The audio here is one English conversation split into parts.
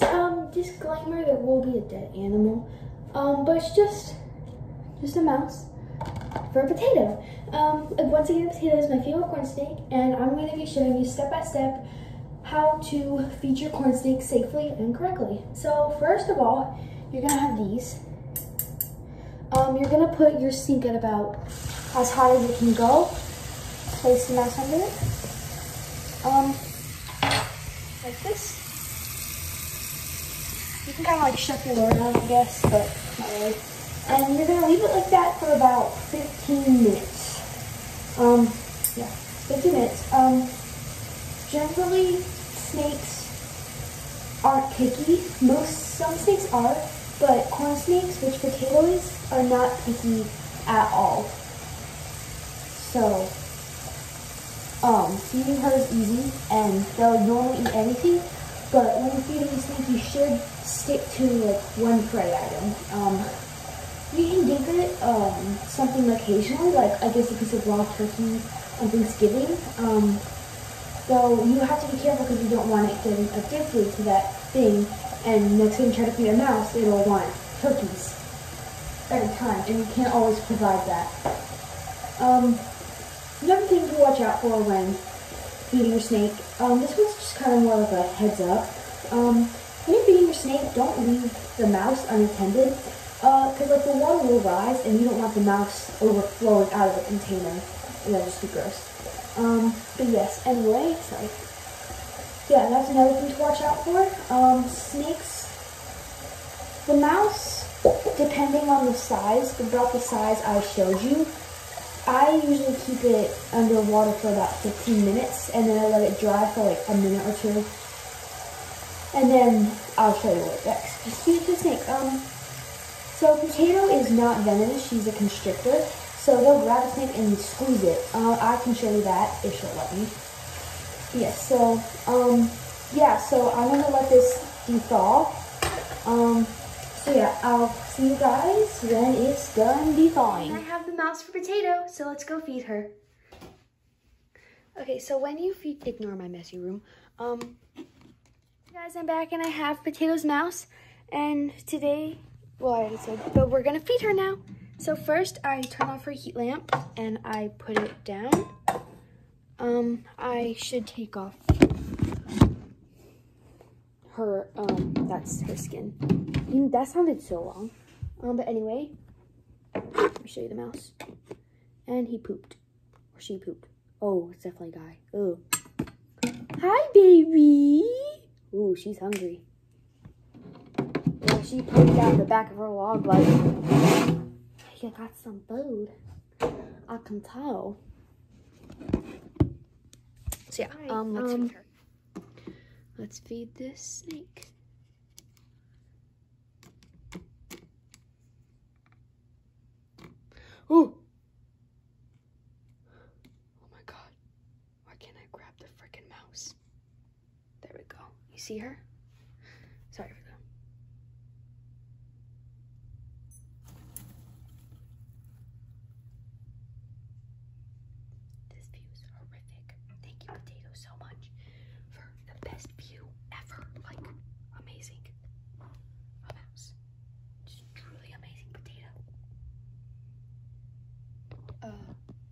um, disclaimer, there will be a dead animal. Um, but it's just, just a mouse for a potato. Um, once again, potato is my favorite corn snake, and I'm going to be showing you step by step how to feed your corn snake safely and correctly. So first of all, you're gonna have these. Um, you're gonna put your sink at about as high as it can go. Place the mouse under it. Um, like this. You can kind of like shut the door down, I guess, but. And you're gonna leave it like that for about 15 minutes. Um, yeah, 15 minutes. Um, generally, snakes aren't picky. Most, some snakes are, but corn snakes, which potato is, are not picky at all. So, um, feeding her is easy, and they'll normally eat anything, but when feeding a snake, you should stick to like one prey item. Um, you can give it um, something occasionally, like I guess a piece of raw turkey on Thanksgiving. Um, so you have to be careful because you don't want it getting addicted to that thing. And next time you try to feed a mouse, it'll want turkeys every time, and you can't always provide that. Um, another thing to watch out for when feeding your snake, um, this one's just kind of more of a heads up. Um, when you're feeding your snake, don't leave the mouse unattended because uh, like the water will rise and you don't want the mouse overflowing out of the container. That'd just be gross. Um, but yes, anyway, sorry. Yeah, that's another thing to watch out for. Um, snakes. The mouse, depending on the size, about the size I showed you, I usually keep it under water for about 15 minutes and then I let it dry for like a minute or two. And then I'll show you what next. Feed the snake. Um, so Potato is not venomous, she's a constrictor. So they'll grab a snake and squeeze it. Uh, I can show you that if she'll let me. Yes, so, um, yeah, so I'm gonna let this thaw. Um, so yeah, I'll see you guys when it's done Be thawing. I have the mouse for Potato, so let's go feed her. Okay, so when you feed, ignore my messy room. Um, guys, I'm back and I have Potato's mouse. And today well, I already said, but we're gonna feed her now. So first I turn off her heat lamp and I put it down. Um, I should take off her, um, that's her skin. That sounded so long. Um, but anyway, let me show you the mouse. And he pooped, or she pooped. Oh, it's definitely a guy. Oh. Hi, baby. Ooh, she's hungry Yeah, she poked out the back of her log like, you got some food. I can tell. So yeah, um, let's um, her. Let's feed this snake. Ooh! Oh my god. Why can't I grab the freaking mouse? There we go. You see her? Sorry for that.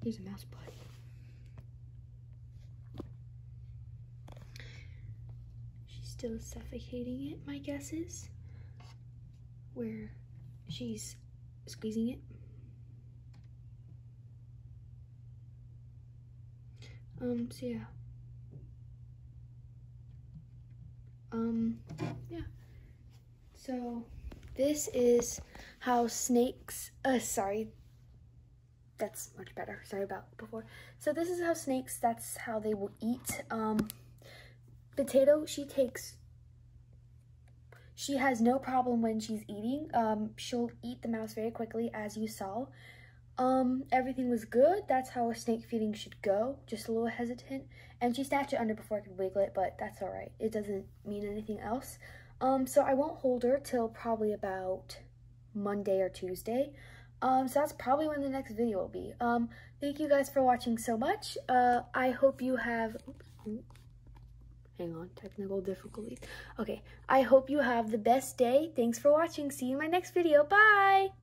Here's a mouse butt. She's still suffocating it, my guess is. Where she's squeezing it. Um, so yeah. Um, yeah. So, this is how snakes, uh, sorry, that's much better. Sorry about before. So this is how snakes, that's how they will eat. Um, potato, she takes, she has no problem when she's eating. Um, she'll eat the mouse very quickly, as you saw. Um, everything was good. That's how a snake feeding should go. Just a little hesitant. And she snatched it under before I could wiggle it, but that's all right. It doesn't mean anything else. Um, so I won't hold her till probably about Monday or Tuesday. Um, so that's probably when the next video will be. Um, thank you guys for watching so much. Uh, I hope you have, Hang on, technical difficulties. Okay, I hope you have the best day. Thanks for watching. See you in my next video. Bye!